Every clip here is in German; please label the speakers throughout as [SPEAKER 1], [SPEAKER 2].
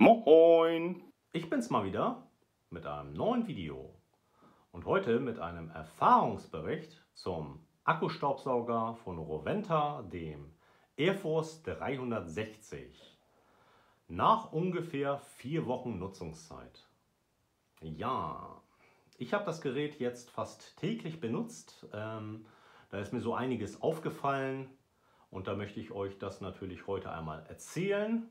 [SPEAKER 1] Moin! Ich bin's mal wieder mit einem neuen Video und heute mit einem Erfahrungsbericht zum Akkustaubsauger von Roventa, dem Airforce 360. Nach ungefähr vier Wochen Nutzungszeit. Ja, ich habe das Gerät jetzt fast täglich benutzt. Ähm, da ist mir so einiges aufgefallen und da möchte ich euch das natürlich heute einmal erzählen.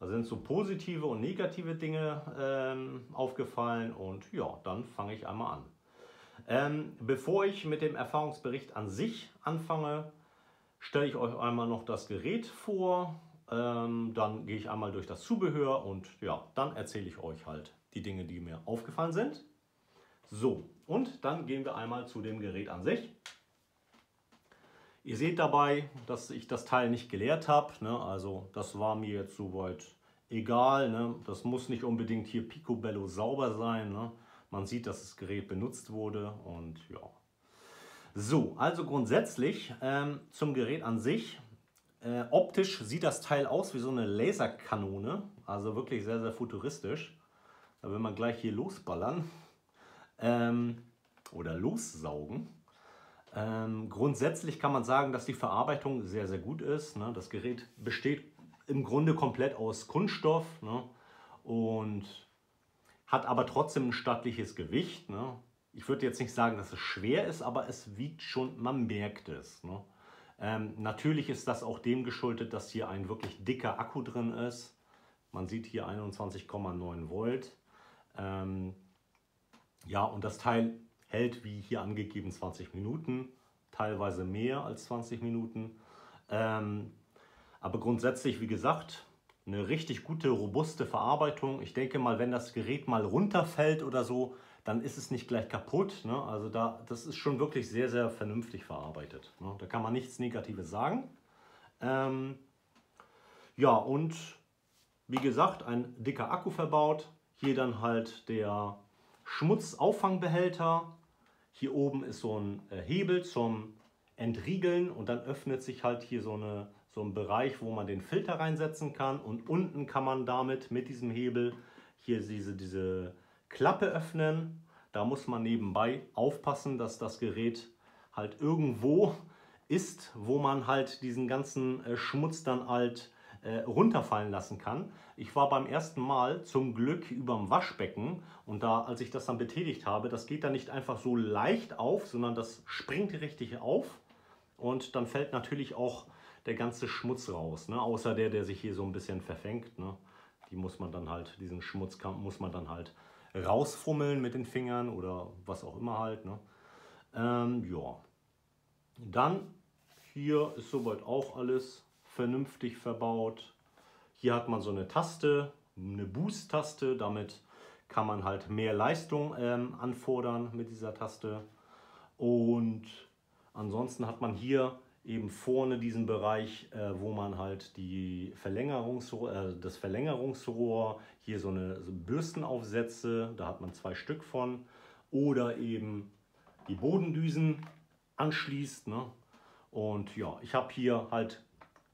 [SPEAKER 1] Da sind so positive und negative Dinge ähm, aufgefallen und ja, dann fange ich einmal an. Ähm, bevor ich mit dem Erfahrungsbericht an sich anfange, stelle ich euch einmal noch das Gerät vor. Ähm, dann gehe ich einmal durch das Zubehör und ja, dann erzähle ich euch halt die Dinge, die mir aufgefallen sind. So, und dann gehen wir einmal zu dem Gerät an sich. Ihr seht dabei, dass ich das Teil nicht geleert habe. Ne? Also das war mir jetzt soweit egal. Ne? Das muss nicht unbedingt hier picobello sauber sein. Ne? Man sieht, dass das Gerät benutzt wurde und ja. So, also grundsätzlich ähm, zum Gerät an sich. Äh, optisch sieht das Teil aus wie so eine Laserkanone. Also wirklich sehr, sehr futuristisch. Da will man gleich hier losballern ähm, oder lossaugen. Ähm, grundsätzlich kann man sagen, dass die Verarbeitung sehr, sehr gut ist. Ne? Das Gerät besteht im Grunde komplett aus Kunststoff ne? und hat aber trotzdem ein stattliches Gewicht. Ne? Ich würde jetzt nicht sagen, dass es schwer ist, aber es wiegt schon, man merkt es. Ne? Ähm, natürlich ist das auch dem geschuldet, dass hier ein wirklich dicker Akku drin ist. Man sieht hier 21,9 Volt. Ähm, ja, und das Teil hält wie hier angegeben 20 Minuten, teilweise mehr als 20 Minuten. Ähm, aber grundsätzlich, wie gesagt, eine richtig gute, robuste Verarbeitung. Ich denke mal, wenn das Gerät mal runterfällt oder so, dann ist es nicht gleich kaputt. Ne? Also da, das ist schon wirklich sehr, sehr vernünftig verarbeitet. Ne? Da kann man nichts Negatives sagen. Ähm, ja, und wie gesagt, ein dicker Akku verbaut. Hier dann halt der Schmutzauffangbehälter hier oben ist so ein äh, Hebel zum Entriegeln und dann öffnet sich halt hier so, eine, so ein Bereich, wo man den Filter reinsetzen kann und unten kann man damit mit diesem Hebel hier diese, diese Klappe öffnen. Da muss man nebenbei aufpassen, dass das Gerät halt irgendwo ist, wo man halt diesen ganzen äh, Schmutz dann halt äh, runterfallen lassen kann. Ich war beim ersten Mal zum Glück über dem Waschbecken und da, als ich das dann betätigt habe, das geht dann nicht einfach so leicht auf, sondern das springt richtig auf und dann fällt natürlich auch der ganze Schmutz raus, ne? außer der, der sich hier so ein bisschen verfängt. Ne? Die muss man dann halt, diesen Schmutz muss man dann halt rausfummeln mit den Fingern oder was auch immer halt. Ne? Ähm, ja. Dann hier ist soweit auch alles vernünftig verbaut. Hier hat man so eine Taste, eine Boost-Taste, damit kann man halt mehr Leistung ähm, anfordern mit dieser Taste. Und ansonsten hat man hier eben vorne diesen Bereich, äh, wo man halt die Verlängerungsrohr, äh, das Verlängerungsrohr, hier so eine so Bürstenaufsätze, da hat man zwei Stück von, oder eben die Bodendüsen anschließt. Ne? Und ja, ich habe hier halt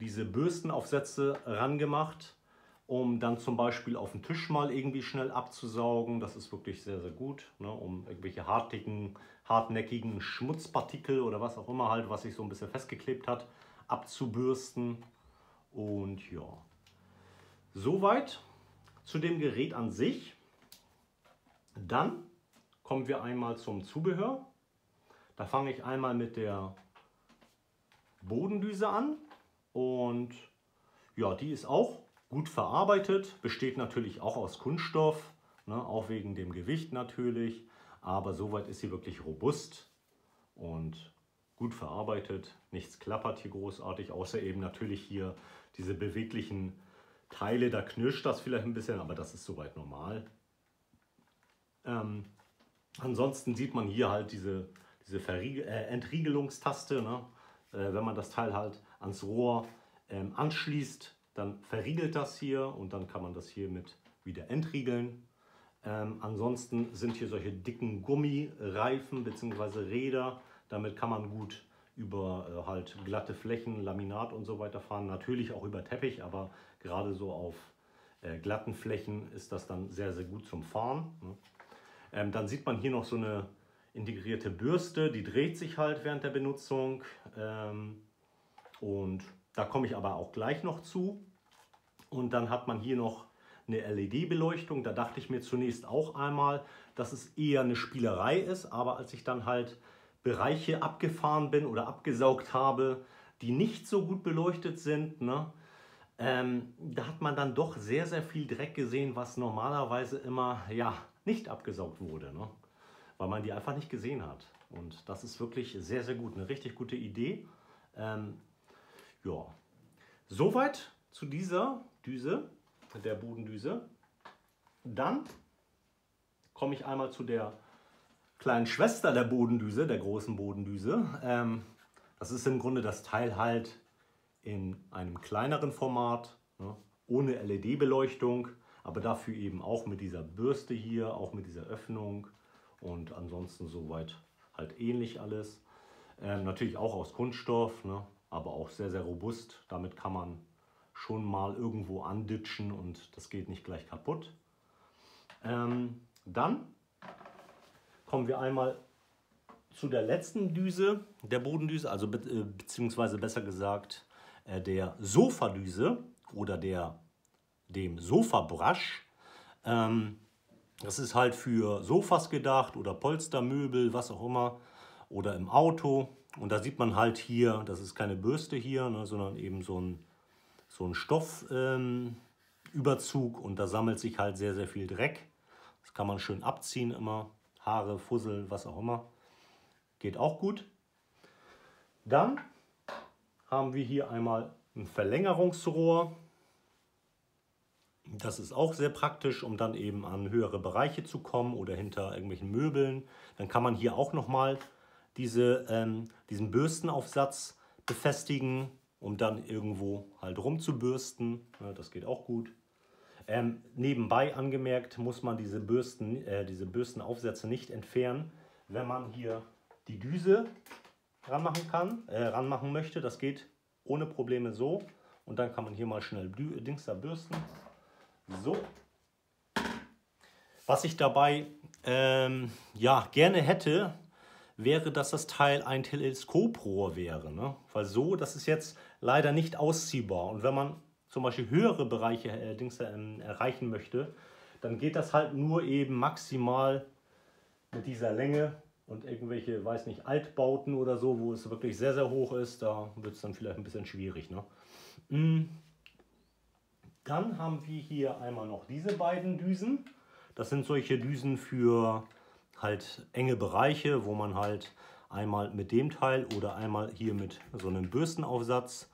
[SPEAKER 1] diese Bürstenaufsätze rangemacht, um dann zum Beispiel auf den Tisch mal irgendwie schnell abzusaugen. Das ist wirklich sehr, sehr gut, ne, um irgendwelche hartigen, hartnäckigen Schmutzpartikel oder was auch immer halt, was sich so ein bisschen festgeklebt hat, abzubürsten. Und ja, soweit zu dem Gerät an sich. Dann kommen wir einmal zum Zubehör. Da fange ich einmal mit der Bodendüse an. Und ja, die ist auch gut verarbeitet, besteht natürlich auch aus Kunststoff, ne, auch wegen dem Gewicht natürlich. Aber soweit ist sie wirklich robust und gut verarbeitet. Nichts klappert hier großartig, außer eben natürlich hier diese beweglichen Teile. Da knirscht das vielleicht ein bisschen, aber das ist soweit normal. Ähm, ansonsten sieht man hier halt diese, diese Verriegel, äh, Entriegelungstaste. Ne? Äh, wenn man das Teil halt ans Rohr ähm, anschließt, dann verriegelt das hier und dann kann man das hier mit wieder entriegeln. Ähm, ansonsten sind hier solche dicken Gummireifen bzw. Räder. Damit kann man gut über äh, halt glatte Flächen, Laminat und so weiter fahren. Natürlich auch über Teppich, aber gerade so auf äh, glatten Flächen ist das dann sehr, sehr gut zum Fahren. Ne? Ähm, dann sieht man hier noch so eine integrierte Bürste, die dreht sich halt während der Benutzung. Ähm, und da komme ich aber auch gleich noch zu. Und dann hat man hier noch eine LED-Beleuchtung. Da dachte ich mir zunächst auch einmal, dass es eher eine Spielerei ist. Aber als ich dann halt Bereiche abgefahren bin oder abgesaugt habe, die nicht so gut beleuchtet sind, ne, ähm, da hat man dann doch sehr, sehr viel Dreck gesehen, was normalerweise immer ja, nicht abgesaugt wurde, ne? weil man die einfach nicht gesehen hat. Und das ist wirklich sehr, sehr gut, eine richtig gute Idee. Ähm, ja, soweit zu dieser Düse, der Bodendüse. Dann komme ich einmal zu der kleinen Schwester der Bodendüse, der großen Bodendüse. Ähm, das ist im Grunde das Teil halt in einem kleineren Format, ne, ohne LED-Beleuchtung, aber dafür eben auch mit dieser Bürste hier, auch mit dieser Öffnung und ansonsten soweit halt ähnlich alles. Ähm, natürlich auch aus Kunststoff, ne, aber auch sehr, sehr robust. Damit kann man schon mal irgendwo anditschen und das geht nicht gleich kaputt. Ähm, dann kommen wir einmal zu der letzten Düse, der Bodendüse, also be äh, beziehungsweise besser gesagt äh, der Sofadüse oder der, dem Sofabrush. Ähm, das ist halt für Sofas gedacht oder Polstermöbel, was auch immer, oder im Auto. Und da sieht man halt hier, das ist keine Bürste hier, ne, sondern eben so ein, so ein Stoffüberzug ähm, und da sammelt sich halt sehr, sehr viel Dreck. Das kann man schön abziehen immer, Haare, Fussel, was auch immer. Geht auch gut. Dann haben wir hier einmal ein Verlängerungsrohr. Das ist auch sehr praktisch, um dann eben an höhere Bereiche zu kommen oder hinter irgendwelchen Möbeln. Dann kann man hier auch nochmal diese, ähm, diesen Bürstenaufsatz befestigen, um dann irgendwo halt rumzubürsten. Das geht auch gut. Ähm, nebenbei angemerkt muss man diese, Bürsten, äh, diese Bürstenaufsätze nicht entfernen, wenn man hier die Düse ranmachen kann, äh, ranmachen möchte. Das geht ohne Probleme so. Und dann kann man hier mal schnell Dings da bürsten. So. Was ich dabei ähm, ja, gerne hätte, wäre, dass das Teil ein Teleskoprohr wäre. Ne? Weil so, das ist jetzt leider nicht ausziehbar. Und wenn man zum Beispiel höhere Bereiche äh, äh, erreichen möchte, dann geht das halt nur eben maximal mit dieser Länge und irgendwelche, weiß nicht, Altbauten oder so, wo es wirklich sehr, sehr hoch ist, da wird es dann vielleicht ein bisschen schwierig. Ne? Mm. Dann haben wir hier einmal noch diese beiden Düsen. Das sind solche Düsen für halt enge Bereiche, wo man halt einmal mit dem Teil oder einmal hier mit so einem Bürstenaufsatz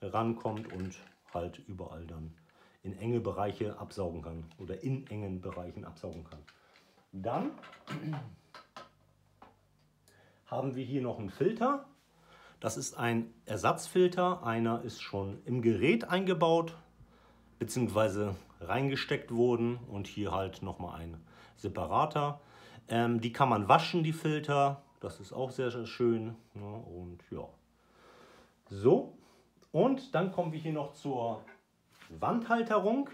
[SPEAKER 1] rankommt und halt überall dann in enge Bereiche absaugen kann oder in engen Bereichen absaugen kann. Dann haben wir hier noch einen Filter. Das ist ein Ersatzfilter. Einer ist schon im Gerät eingebaut bzw. reingesteckt worden und hier halt nochmal ein separater. Ähm, die kann man waschen, die Filter. Das ist auch sehr, sehr schön. Ne? und ja. So, und dann kommen wir hier noch zur Wandhalterung.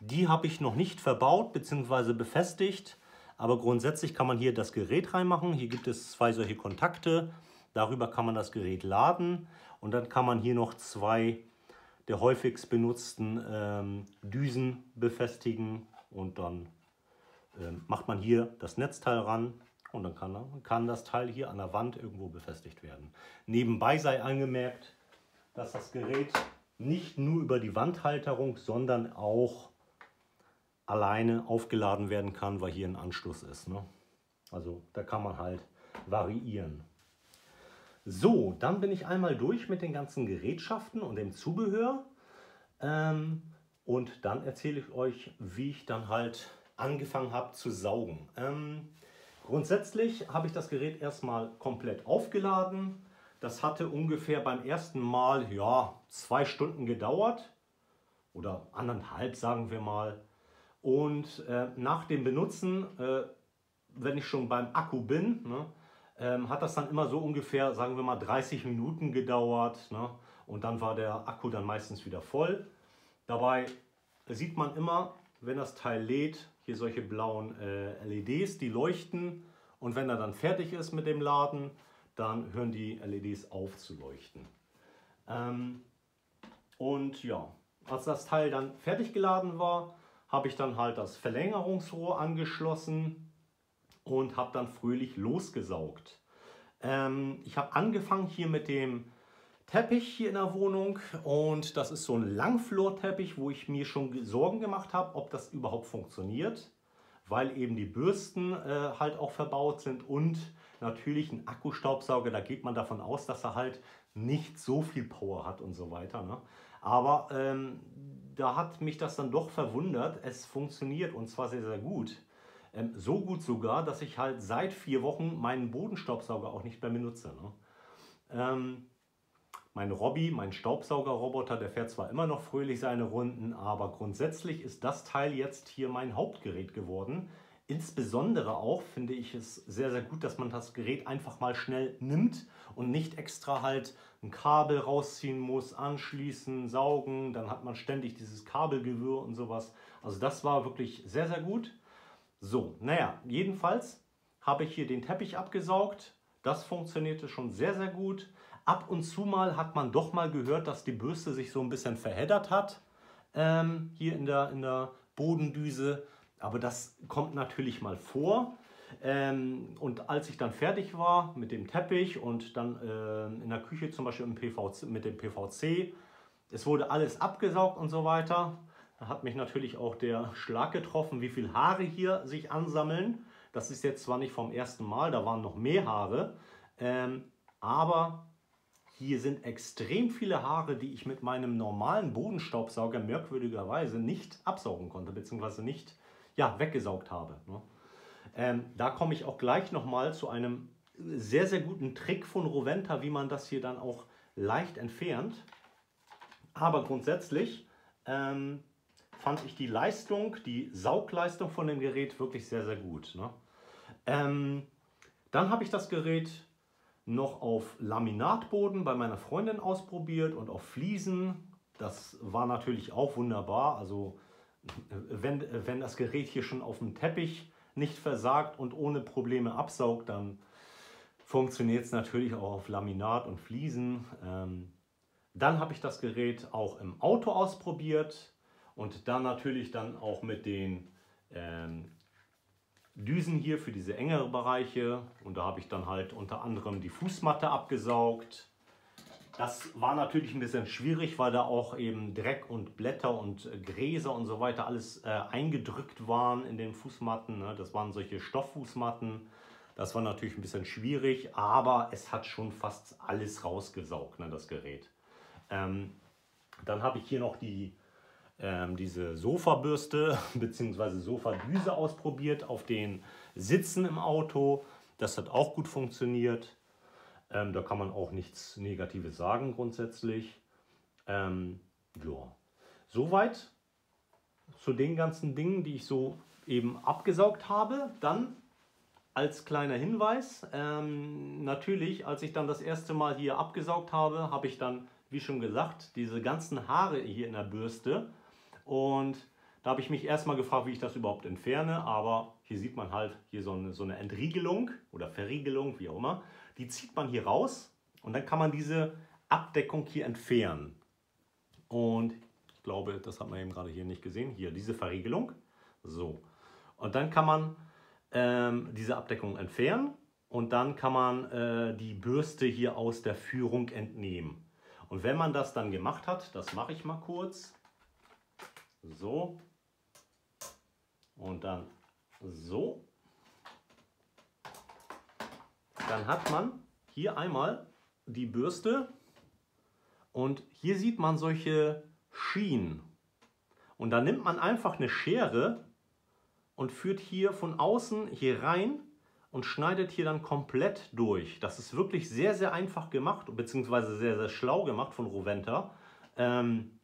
[SPEAKER 1] Die habe ich noch nicht verbaut bzw. befestigt. Aber grundsätzlich kann man hier das Gerät reinmachen. Hier gibt es zwei solche Kontakte. Darüber kann man das Gerät laden. Und dann kann man hier noch zwei der häufigst benutzten ähm, Düsen befestigen. Und dann macht man hier das Netzteil ran. Und dann kann, kann das Teil hier an der Wand irgendwo befestigt werden. Nebenbei sei angemerkt, dass das Gerät nicht nur über die Wandhalterung, sondern auch alleine aufgeladen werden kann, weil hier ein Anschluss ist. Ne? Also da kann man halt variieren. So, dann bin ich einmal durch mit den ganzen Gerätschaften und dem Zubehör. Ähm, und dann erzähle ich euch, wie ich dann halt angefangen habe zu saugen. Ähm, grundsätzlich habe ich das Gerät erstmal komplett aufgeladen. Das hatte ungefähr beim ersten Mal ja, zwei Stunden gedauert. Oder anderthalb, sagen wir mal. Und äh, nach dem Benutzen, äh, wenn ich schon beim Akku bin, ne, ähm, hat das dann immer so ungefähr, sagen wir mal, 30 Minuten gedauert. Ne? Und dann war der Akku dann meistens wieder voll. Dabei da sieht man immer, wenn das Teil lädt, hier solche blauen äh, LEDs, die leuchten. Und wenn er dann fertig ist mit dem Laden, dann hören die LEDs auf zu leuchten. Ähm, und ja, als das Teil dann fertig geladen war, habe ich dann halt das Verlängerungsrohr angeschlossen und habe dann fröhlich losgesaugt. Ähm, ich habe angefangen hier mit dem Teppich hier in der Wohnung und das ist so ein Langflorteppich, wo ich mir schon Sorgen gemacht habe, ob das überhaupt funktioniert, weil eben die Bürsten äh, halt auch verbaut sind und natürlich ein Akkustaubsauger, da geht man davon aus, dass er halt nicht so viel Power hat und so weiter. Ne? Aber ähm, da hat mich das dann doch verwundert. Es funktioniert und zwar sehr, sehr gut. Ähm, so gut sogar, dass ich halt seit vier Wochen meinen Bodenstaubsauger auch nicht mehr benutze. Ne? Ähm, mein Robby, mein Staubsaugerroboter, der fährt zwar immer noch fröhlich seine Runden, aber grundsätzlich ist das Teil jetzt hier mein Hauptgerät geworden. Insbesondere auch finde ich es sehr, sehr gut, dass man das Gerät einfach mal schnell nimmt und nicht extra halt ein Kabel rausziehen muss, anschließen, saugen. Dann hat man ständig dieses Kabelgewirr und sowas. Also das war wirklich sehr, sehr gut. So, naja, jedenfalls habe ich hier den Teppich abgesaugt. Das funktionierte schon sehr, sehr gut. Ab und zu mal hat man doch mal gehört, dass die Bürste sich so ein bisschen verheddert hat. Ähm, hier in der, in der Bodendüse. Aber das kommt natürlich mal vor. Ähm, und als ich dann fertig war mit dem Teppich und dann äh, in der Küche zum Beispiel PVC, mit dem PVC, es wurde alles abgesaugt und so weiter. Da hat mich natürlich auch der Schlag getroffen, wie viele Haare hier sich ansammeln. Das ist jetzt zwar nicht vom ersten Mal, da waren noch mehr Haare, ähm, aber hier sind extrem viele Haare, die ich mit meinem normalen Bodenstaubsauger merkwürdigerweise nicht absaugen konnte, beziehungsweise nicht ja, weggesaugt habe. Ne? Ähm, da komme ich auch gleich nochmal zu einem sehr, sehr guten Trick von Roventa, wie man das hier dann auch leicht entfernt. Aber grundsätzlich ähm, fand ich die Leistung, die Saugleistung von dem Gerät wirklich sehr, sehr gut. Ne? Ähm, dann habe ich das Gerät noch auf Laminatboden bei meiner Freundin ausprobiert und auf Fliesen. Das war natürlich auch wunderbar. Also wenn, wenn das Gerät hier schon auf dem Teppich nicht versagt und ohne Probleme absaugt, dann funktioniert es natürlich auch auf Laminat und Fliesen. Ähm, dann habe ich das Gerät auch im Auto ausprobiert und dann natürlich dann auch mit den ähm, Düsen hier für diese engeren Bereiche und da habe ich dann halt unter anderem die Fußmatte abgesaugt. Das war natürlich ein bisschen schwierig, weil da auch eben Dreck und Blätter und Gräser und so weiter alles äh, eingedrückt waren in den Fußmatten. Ne? Das waren solche Stofffußmatten. Das war natürlich ein bisschen schwierig, aber es hat schon fast alles rausgesaugt, ne, das Gerät. Ähm, dann habe ich hier noch die ähm, diese Sofabürste bzw. Sofadüse ausprobiert auf den Sitzen im Auto. Das hat auch gut funktioniert. Ähm, da kann man auch nichts Negatives sagen grundsätzlich. Ähm, ja, soweit zu den ganzen Dingen, die ich so eben abgesaugt habe. Dann als kleiner Hinweis, ähm, natürlich, als ich dann das erste Mal hier abgesaugt habe, habe ich dann, wie schon gesagt, diese ganzen Haare hier in der Bürste und da habe ich mich erstmal gefragt, wie ich das überhaupt entferne. Aber hier sieht man halt hier so eine, so eine Entriegelung oder Verriegelung, wie auch immer. Die zieht man hier raus und dann kann man diese Abdeckung hier entfernen. Und ich glaube, das hat man eben gerade hier nicht gesehen. Hier diese Verriegelung. So. Und dann kann man ähm, diese Abdeckung entfernen und dann kann man äh, die Bürste hier aus der Führung entnehmen. Und wenn man das dann gemacht hat, das mache ich mal kurz, so. Und dann so. Dann hat man hier einmal die Bürste und hier sieht man solche Schienen. Und da nimmt man einfach eine Schere und führt hier von außen hier rein und schneidet hier dann komplett durch. Das ist wirklich sehr, sehr einfach gemacht, beziehungsweise sehr, sehr schlau gemacht von Roventa. Ähm,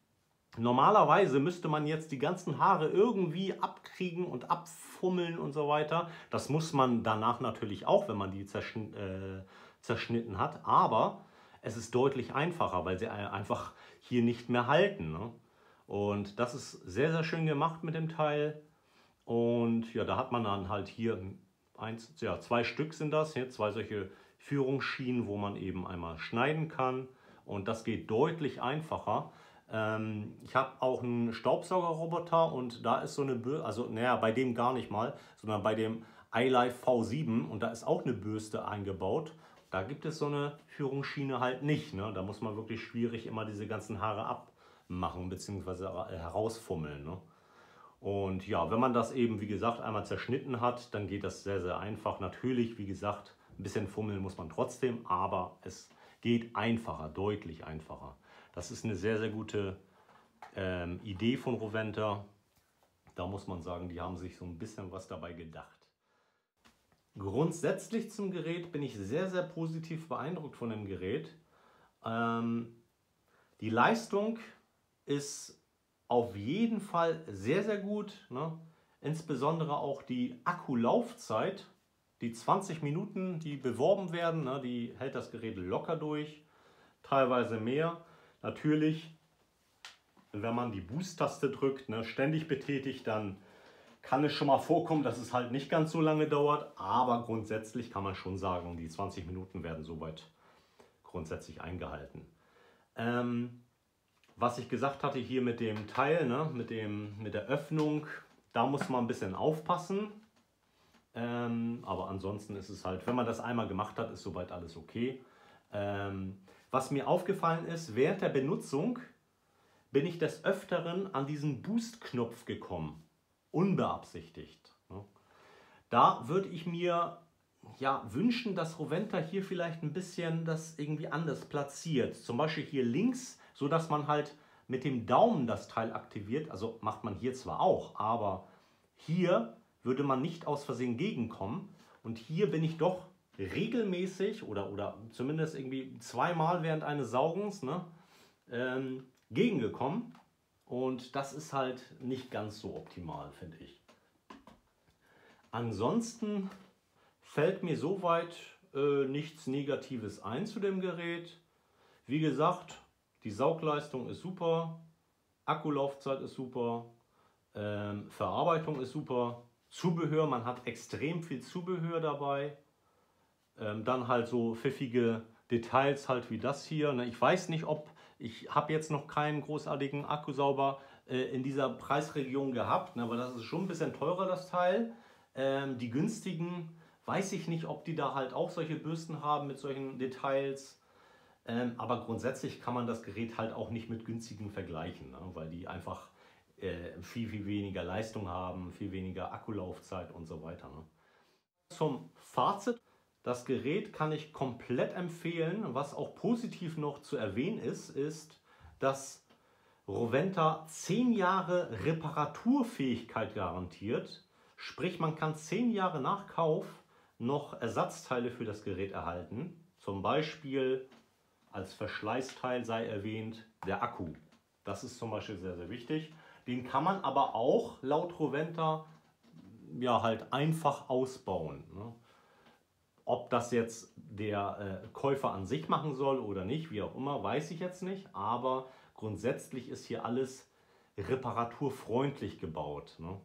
[SPEAKER 1] Normalerweise müsste man jetzt die ganzen Haare irgendwie abkriegen und abfummeln und so weiter. Das muss man danach natürlich auch, wenn man die zerschn äh, zerschnitten hat. Aber es ist deutlich einfacher, weil sie einfach hier nicht mehr halten. Ne? Und das ist sehr, sehr schön gemacht mit dem Teil. Und ja, da hat man dann halt hier eins, ja, zwei Stück sind das, hier zwei solche Führungsschienen, wo man eben einmal schneiden kann. Und das geht deutlich einfacher. Ähm, ich habe auch einen Staubsaugerroboter und da ist so eine Bürste, also naja, bei dem gar nicht mal, sondern bei dem iLife V7 und da ist auch eine Bürste eingebaut. Da gibt es so eine Führungsschiene halt nicht. Ne? Da muss man wirklich schwierig immer diese ganzen Haare abmachen bzw. herausfummeln. Ne? Und ja, wenn man das eben, wie gesagt, einmal zerschnitten hat, dann geht das sehr, sehr einfach. Natürlich, wie gesagt, ein bisschen fummeln muss man trotzdem, aber es geht einfacher, deutlich einfacher. Das ist eine sehr, sehr gute ähm, Idee von Roventa. Da muss man sagen, die haben sich so ein bisschen was dabei gedacht. Grundsätzlich zum Gerät bin ich sehr, sehr positiv beeindruckt von dem Gerät. Ähm, die Leistung ist auf jeden Fall sehr, sehr gut. Ne? Insbesondere auch die Akkulaufzeit, die 20 Minuten, die beworben werden, ne? die hält das Gerät locker durch, teilweise mehr. Natürlich, wenn man die Boost-Taste drückt, ne, ständig betätigt, dann kann es schon mal vorkommen, dass es halt nicht ganz so lange dauert. Aber grundsätzlich kann man schon sagen, die 20 Minuten werden soweit grundsätzlich eingehalten. Ähm, was ich gesagt hatte hier mit dem Teil, ne, mit, dem, mit der Öffnung, da muss man ein bisschen aufpassen. Ähm, aber ansonsten ist es halt, wenn man das einmal gemacht hat, ist soweit alles okay. Ähm, was mir aufgefallen ist, während der Benutzung bin ich des Öfteren an diesen Boost-Knopf gekommen. Unbeabsichtigt. Ne? Da würde ich mir ja, wünschen, dass Roventa hier vielleicht ein bisschen das irgendwie anders platziert. Zum Beispiel hier links, so dass man halt mit dem Daumen das Teil aktiviert. Also macht man hier zwar auch, aber hier würde man nicht aus Versehen gegenkommen. Und hier bin ich doch regelmäßig oder, oder zumindest irgendwie zweimal während eines Saugens ne, ähm, gegengekommen. Und das ist halt nicht ganz so optimal, finde ich. Ansonsten fällt mir soweit äh, nichts Negatives ein zu dem Gerät. Wie gesagt, die Saugleistung ist super, Akkulaufzeit ist super, ähm, Verarbeitung ist super, Zubehör, man hat extrem viel Zubehör dabei. Ähm, dann halt so pfiffige Details halt wie das hier. Ne? Ich weiß nicht, ob ich habe jetzt noch keinen großartigen Akkusauber äh, in dieser Preisregion gehabt, ne? aber das ist schon ein bisschen teurer das Teil. Ähm, die günstigen weiß ich nicht, ob die da halt auch solche Bürsten haben mit solchen Details. Ähm, aber grundsätzlich kann man das Gerät halt auch nicht mit günstigen vergleichen, ne? weil die einfach äh, viel, viel weniger Leistung haben, viel weniger Akkulaufzeit und so weiter. Ne? Zum Fazit. Das Gerät kann ich komplett empfehlen. Was auch positiv noch zu erwähnen ist, ist, dass Roventa 10 Jahre Reparaturfähigkeit garantiert. Sprich, man kann 10 Jahre nach Kauf noch Ersatzteile für das Gerät erhalten. Zum Beispiel als Verschleißteil sei erwähnt der Akku. Das ist zum Beispiel sehr, sehr wichtig. Den kann man aber auch laut Roventa ja halt einfach ausbauen. Ne? Ob das jetzt der äh, Käufer an sich machen soll oder nicht, wie auch immer, weiß ich jetzt nicht. Aber grundsätzlich ist hier alles reparaturfreundlich gebaut. Ne?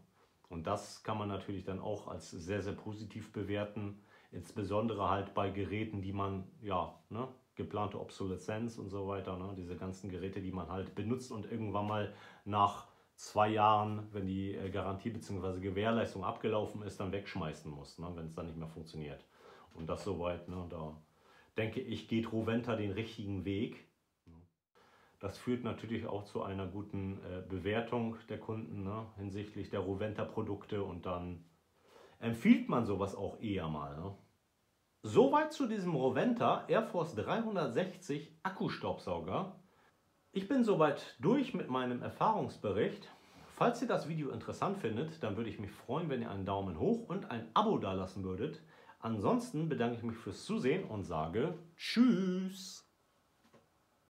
[SPEAKER 1] Und das kann man natürlich dann auch als sehr, sehr positiv bewerten. Insbesondere halt bei Geräten, die man, ja, ne, geplante Obsoleszenz und so weiter, ne, diese ganzen Geräte, die man halt benutzt und irgendwann mal nach zwei Jahren, wenn die äh, Garantie bzw. Gewährleistung abgelaufen ist, dann wegschmeißen muss, ne, wenn es dann nicht mehr funktioniert. Und das soweit, ne, da denke ich, geht Roventa den richtigen Weg. Das führt natürlich auch zu einer guten äh, Bewertung der Kunden ne, hinsichtlich der Roventa-Produkte und dann empfiehlt man sowas auch eher mal. Ne? Soweit zu diesem Roventa Air Force 360 Akkustaubsauger. Ich bin soweit durch mit meinem Erfahrungsbericht. Falls ihr das Video interessant findet, dann würde ich mich freuen, wenn ihr einen Daumen hoch und ein Abo dalassen würdet. Ansonsten bedanke ich mich fürs Zusehen und sage Tschüss!